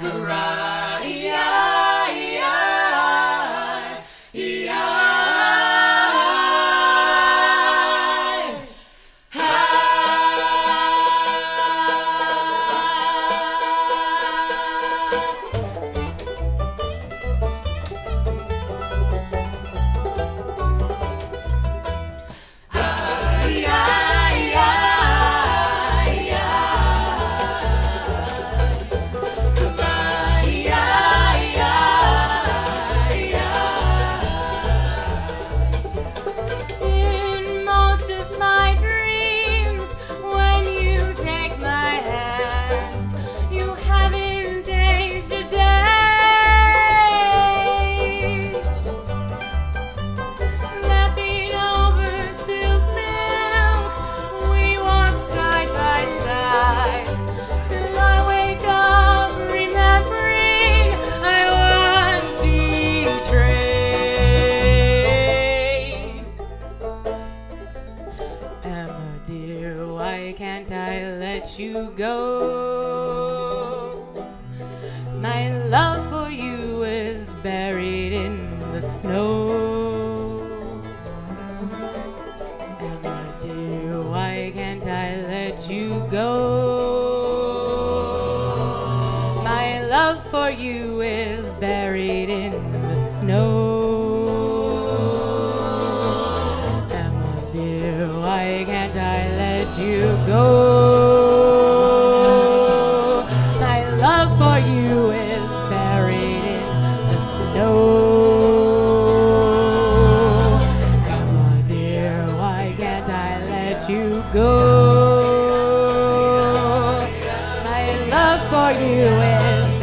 In let you go? My love for you is buried in the snow. Dear, why can't I let you go? My love for you is buried in the snow. You go? You is buried in the snow. Emma, dear, why can't I let you go? My love for you is